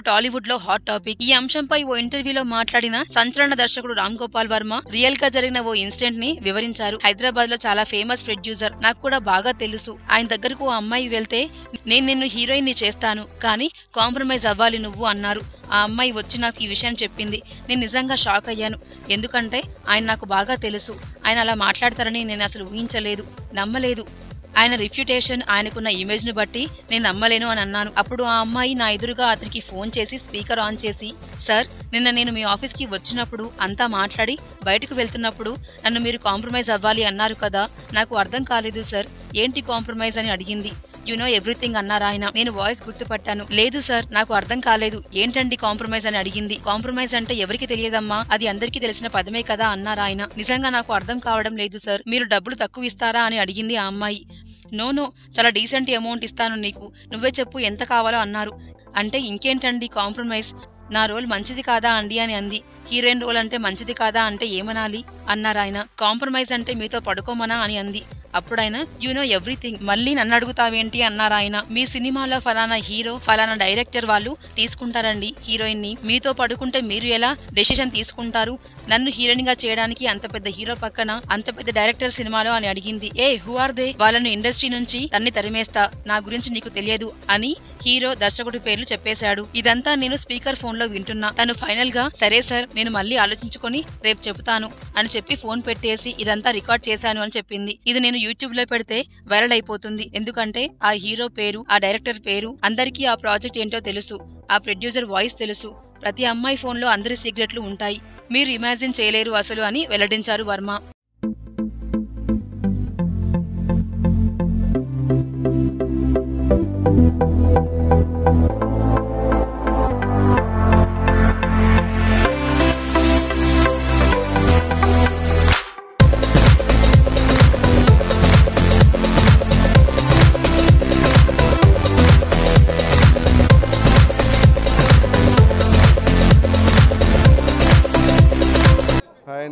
టాలీవుడ్లో hot topic. ఈ అంశంపై ఓ ఇంటర్వ్యూలో మాట్లాడిన సంచలన దర్శకుడు రామ్ గోపాల్ వర్మ రియల్గా జరిగిన ఓ ఇన్సిడెంట్ని వివరించారు. హైదరాబాద్లో చాలా ఫేమస్ ప్రొడ్యూసర్. నాకు కూడా బాగా తెలుసు. ఆయన దగ్గరకు ఓ అమ్మాయి వెళ్తే నేను నిన్ను హీరోయిన్ని చేస్తాను కానీ కాంప్రమైజ్ అవ్వాలి నువ్వు అన్నారు. ఆ అమ్మాయి వచ్చి నాకు ఈ విషయం చెప్పింది. నేను నిజంగా షాక్ అయ్యాను. ఎందుకంటే ఆయన నాకు బాగా తెలుసు. ఆయన అలా మాట్లాడతారని నేను అసలు ఊహించలేదు. నమ్మలేదు. ఆయన రిప్యుటేషన్ ఆయనకున్న ఇమేజ్ని బట్టి నేను నమ్మలేను అని అన్నాను. అప్పుడు ఆ అమ్మాయి నా ఎదురుగా అతనికి ఫోన్ చేసి స్పీకర్ ఆన్ చేసి సార్ నిన్న నేను మీ ఆఫీస్కి వచ్చినప్పుడు అంతా మాట్లాడి బయటకు వెళ్తున్నప్పుడు నన్ను మీరు కాంప్రమైజ్ అవ్వాలి అన్నారు కదా నాకు అర్థం కాలేదు సార్. ఏంటి కాంప్రమైజ్ అని అడిగింది. యు నో ఎవ్రీథింగ్ అన్నారు ఆయన. నేను వాయిస్ గుర్తుపట్టాను. లేదు సార్ నాకు అర్థం కాలేదు. ఏంటండి కాంప్రమైజ్ అని అడిగింది. కాంప్రమైజ్ అంటే ఎవరికి తెలియదమ్మా? అది అందరికీ తెలిసిన పదమే కదా అన్నారు ఆయన. నిజంగా నాకు అర్థం కావడం లేదు సార్. మీరు డబ్బులు తక్కువ ఇస్తారా? అని అడిగింది ఆ అమ్మాయి. నో నో చాలా డీసెంట్ అమౌంట్ ఇస్తాను నీకు. నువ్వే చెప్పు ఎంత కావాలో అన్నారు. అంటే ఇంకేంటండి కాంప్రమైజ్? నా రోల్ మంచిది కాదా అండి అని అంది. హీరోయిన్ రోల్ అంటే మంచిది కాదా అంటే ఏమనాలి? అన్నారు ఆయన కాంప్రమైజ్ అంటే మీతో పడుకోమనా అని అంది. అప్పుడు ఆయన యు నో ఎవ్రీథింగ్ మళ్ళీ నన్ను అడుగుతావేంటి అన్నారు ఆయన. మీ సినిమాలో ఫలానా హీరో ఫలానా డైరెక్టర్ వాళ్ళు తీసుకుంటారండి హీరోయిన్ని మీతో పడుకుంటే మీరు ఎలా డెసిషన్ తీసుకుంటారు? నన్ను హీరోయిన్గా చేయడానికి అంత పెద్ద హీరో పక్కన అంత పెద్ద డైరెక్టర్ సినిమాలో అని అడిగింది. ఏ హూ ఆర్ దే వాళ్ళను ఇండస్ట్రీ నుంచి తన్ని తరిమేస్తా. నా గురించి నీకు తెలియదు అని హీరో దర్శకుడి పేర్లు చెప్పేశాడు. ఇదంతా నేను స్పీకర్ ఫోన్లో వింటున్నా. తను ఫైనల్గా సరే సార్ నేను మళ్ళీ ఆలోచించుకొని రేపు చెబుతాను అని చెప్పి ఫోన్ పెట్టేసి ఇదంతా రికార్డ్ చేశాను అని చెప్పింది. ఇది నేను యూట్యూబ్లో పెడితే వైరల్ అయిపోతుంది. ఎందుకంటే ఆ హీరో పేరు ఆ డైరెక్టర్ పేరు అందరికీ ఆ ప్రాజెక్ట్ ఏంటో తెలుసు. ఆ ప్రొడ్యూసర్ వాయిస్ తెలుసు. ప్రతి అమ్మాయి ఫోన్లో అందరి సీక్రెట్లు ఉంటాయి. మీరు ఇమాజిన్ చేయలేరు అసలు అని వెల్లడించారు వర్మ.